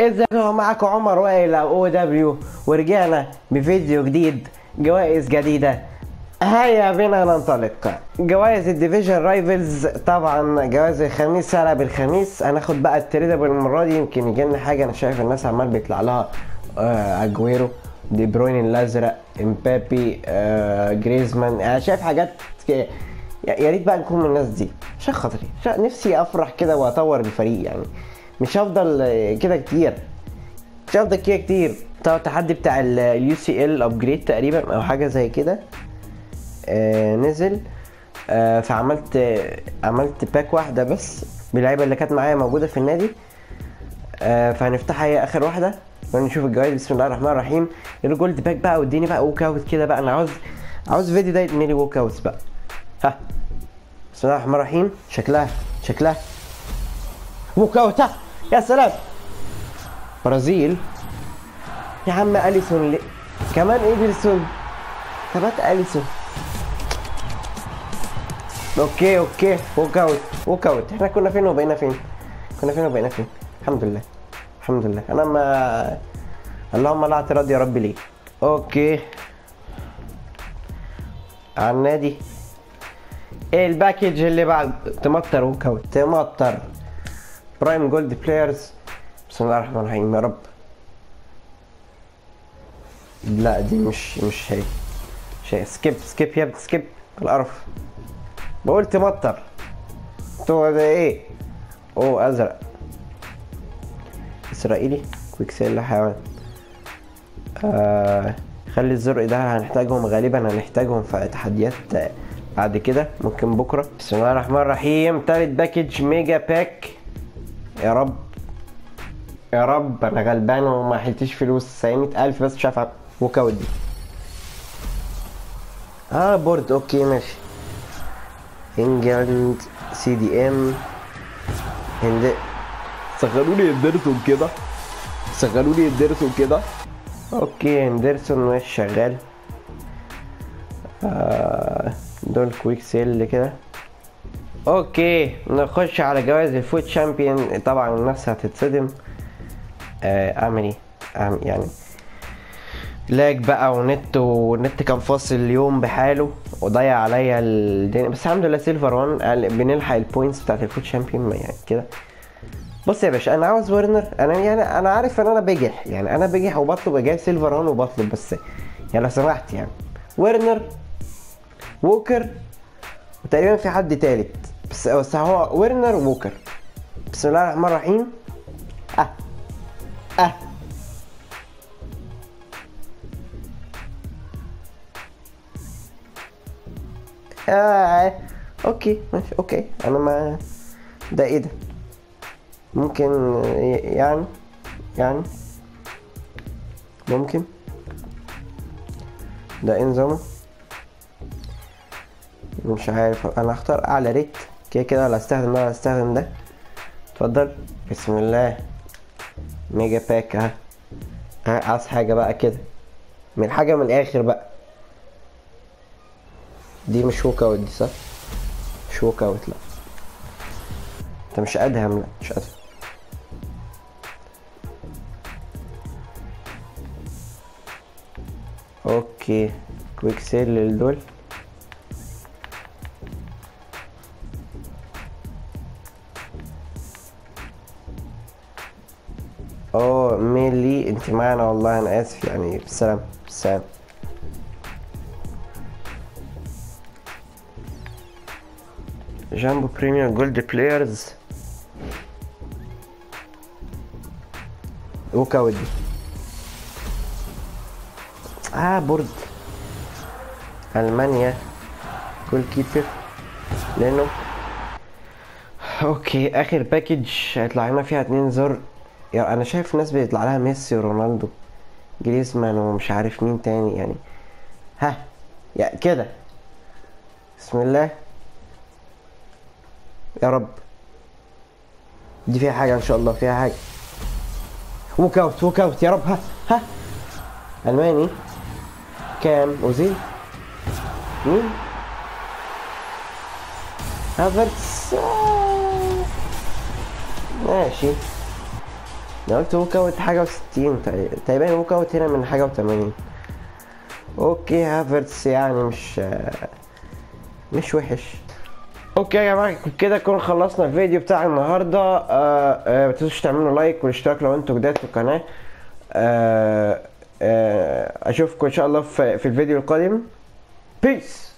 ازيكم معاكم عمر وائل OW ورجعنا بفيديو جديد جوائز جديدة. هيا بنا ننطلق. جوائز ال Division Rivals طبعا جوائز الخميس سهلة بالخميس. هناخد بقى ال tradable المرة دي يمكن يجي لنا حاجة أنا شايف الناس عمال بيطلع لها آه أجويرو دي بروين الأزرق إمبابي آه جريزمان. أنا شايف حاجات يا ريت بقى نكون من الناس دي. عشان خاطري نفسي أفرح كده وأطور الفريق يعني. مش هفضل كده كتير. مش هفضل كده كتير. بتاع التحدي بتاع ال UCL upgrade تقريبا أو حاجة زي كده. آه نزل. آه فعملت آه عملت pack واحدة بس باللعيبة اللي كانت معايا موجودة في النادي. آه فهنفتحها هي آخر واحدة. ونشوف الجوائز. بسم الله الرحمن الرحيم. ال gold pack بقى واديني بقى walkout كده بقى. أنا عاوز عاوز فيديو ده يتملي walkouts بقى. ها. بسم الله الرحمن الرحيم. شكلها شكلها. walkout ها. يا سلام. برازيل. يا عم أليسون ليه؟ كمان إيدرسون. ثبات أليسون. okay okay. walkout walkout إحنا كنا فين وبقينا فين؟ كنا فين وبقينا فين؟ الحمد لله الحمد لله. أنا ما اللهم لا اعتراض يا رب ليه okay. على النادي. إيه ال package اللي بعد؟ تمطر walkout تمطر. prime gold players بسم الله الرحمن الرحيم يا رب لا دي مش مش هي مش هي skip skip يا ابني skip القرف بقول تمطر تو ده إيه؟ اوه أزرق. إسرائيلي. quick sell حيوان. آه خلي الزرق ده هنحتاجهم غالبا هنحتاجهم في تحديات بعد كده. ممكن بكرة. بسم الله الرحمن الرحيم. تالت package mega pack يا رب. يا رب أنا غلبان وما حلتش فلوس. سايمة ألف بس مش عارف walkout دي آه board. okay ماشي. England CDM هند. شغلوني هندرسون كده. شغلوني هندرسون كده. okay هندرسون ماشي شغال. آه دول quick sell كده. okay نخش على جوائز ال FUT Champions. طبعا الناس هتتصدم. آه، اعمل إيه أعمل يعني lag بقى ونت وال نت كان فاصل اليوم بحاله وضيع عليا الدنيا. بس الحمد لله silver 1 قال- بنلحق ال points بتاعت ال FUT Champions يعني كده. بص يا باشا أنا عاوز ورنر. أنا يعني أنا عارف إن أنا بجح. يعني أنا بجح وبطلب جايب silver 1 وبطلب بس يعني لو سمحت يعني. ورنر ووكر وتقريبا في حد تالت. بس بس هو ورنر ووكر بسم الله الرحمن الرحيم. أه. أه. آه. okay ماشي okay. أنا ما ده إيه ده؟ ممكن يعني يعني. ممكن. ده إيه نظامه؟ مش عارف. أنا هختار أعلى rate. كده كده ولا استخدم ده ولا استخدم ده. اتفضل. بسم الله. mega pack ها. عايز حاجة بقى كده. من حاجة من الآخر بقى. دي مش walkout دي صح؟ مش walkout لا. انت مش أدهم لا مش أدهم. okay. quick sell للدول أوه ميلي أنت معانا والله أنا آسف يعني بالسلام بالسلام jumbo premium gold players walkout دي آه board ألمانيا. goalkeeper لأنه okay آخر package هيطلع لنا فيها اتنين زر. يعني أنا شايف ناس بيطلع لها ميسي ورونالدو جريزمان ومش عارف مين تاني يعني. ها يا كده. بسم الله. يا رب. دي فيها حاجة إن شاء الله فيها حاجة. walkout walkout يا رب. ها ها. ألماني. كام؟ أوزيل. مين؟ هافرتس. ماشي. أنا قلت walkout حاجة وستين تقريبا walkout هنا من حاجة وتمانين. okay هافرتس يعني مش مش وحش. okay يا جماعة كده نكون خلصنا الفيديو بتاع النهارده. آه آه ما تنسوش تعملوا like والاشتراك لو أنتوا جداد في القناة. آه اشوفكم ان شاء الله في الفيديو القادم. بيس